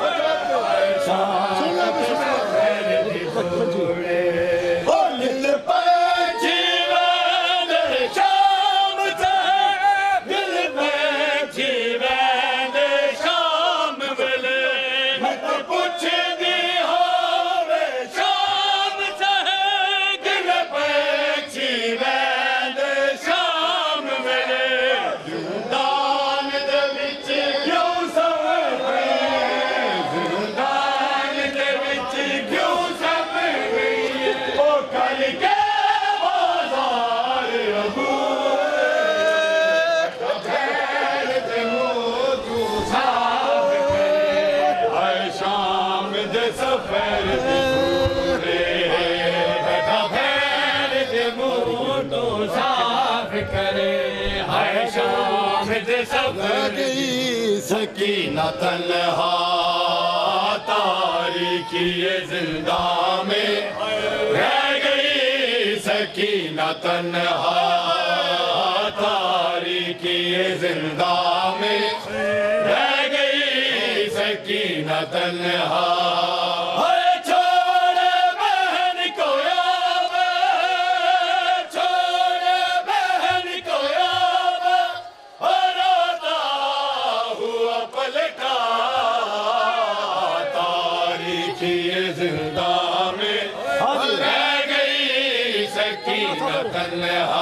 سلامت ۽ شان سلامتي جي گئی سکی نہ تنہا تاریخی زندہ میں رہ گئی۔ سکی تنہا تاریخی زندہ میں رہ گئی۔ سکی نہ تنہا Nehal.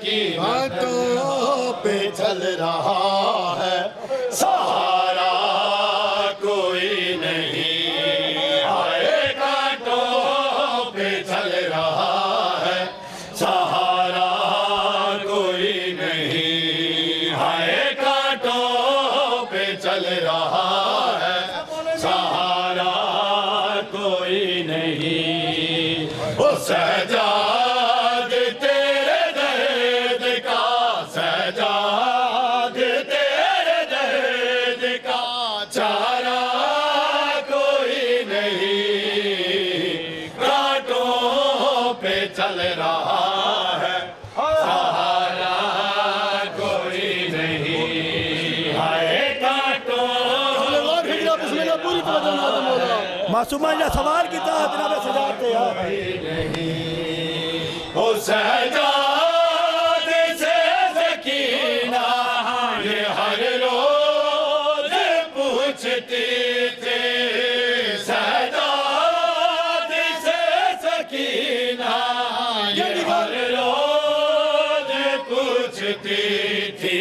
کی باتوں پہ چل رہا چل رہا ہے۔ سہارا کوئی نہیں۔ ہائے کاٹو۔ معصومہ یا سوال کی تاہ جناب سجاد تیار نہیں۔ وہ سجاد tithi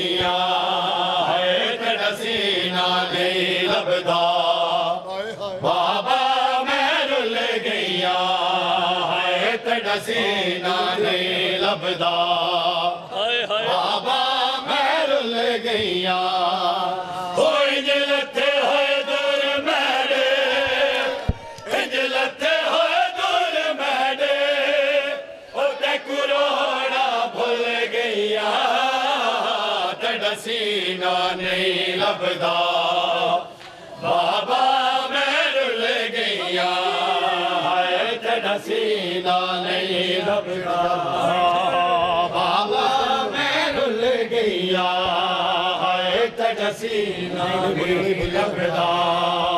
دنیا ہے کسینہ گئی لبدا بابا میں رل گیا ہے کسینہ گئی لبدا بابا میں گیا گئی لبدا، بابا میں رل گیا ہے تنسینہ نہیں لبدا۔ بابا میں رل گیا ہے تنسینہ نہیں لبدا۔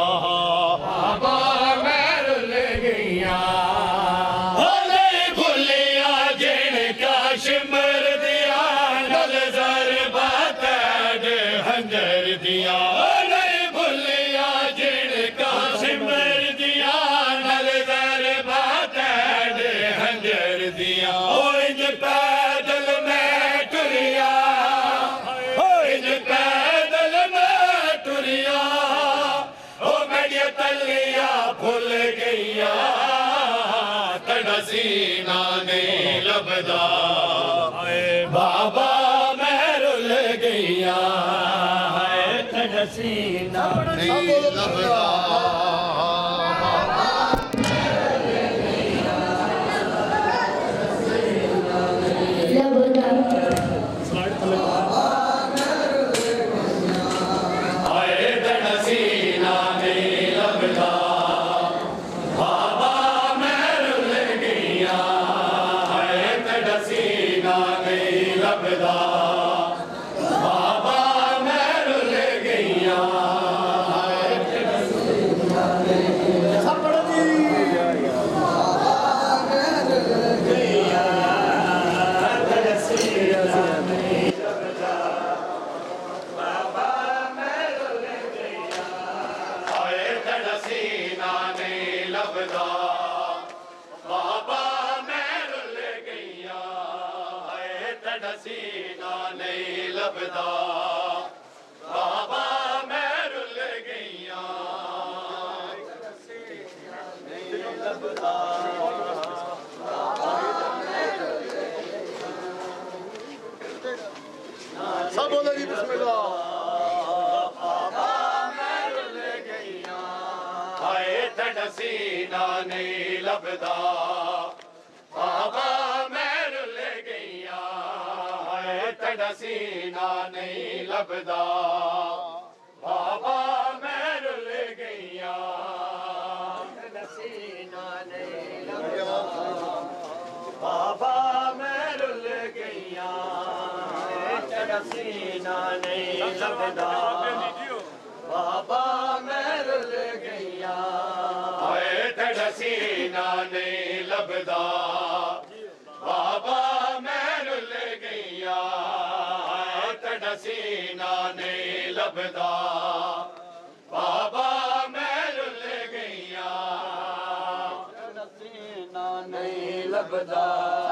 سينا نئي لڳا بابا مير گييا ته هسينا نئي لڳا れだ。سب بولے جی بسم اللہ بابا سینہ نہیں لبدا بابا میں رل گئیاں ہائے نہیں لبدا سين لڳندا مي ر گيا تڙينا نا مي ر گي ترسينا نا مي ر گيسينا نه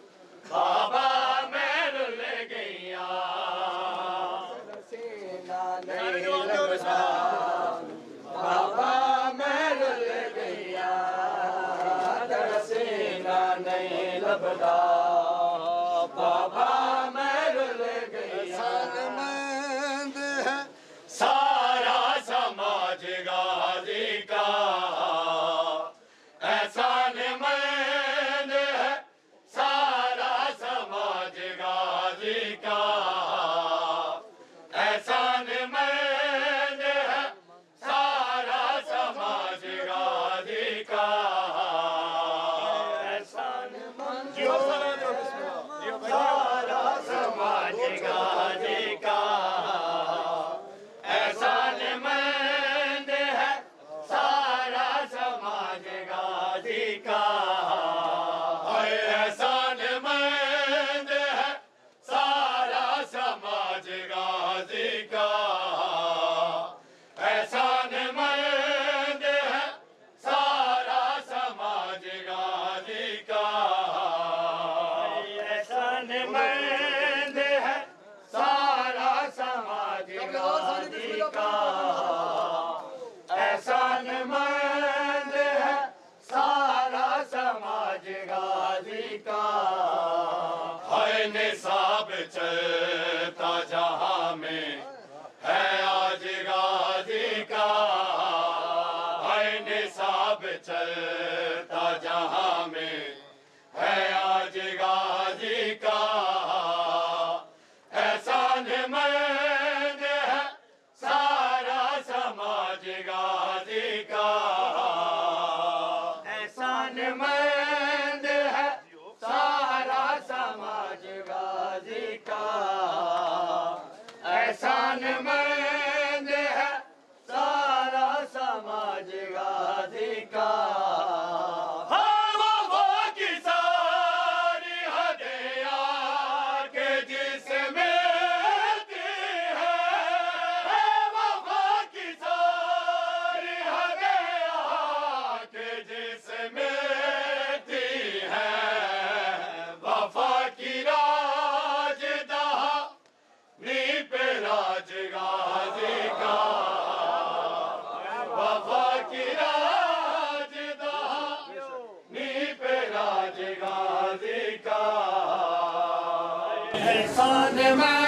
Fatima.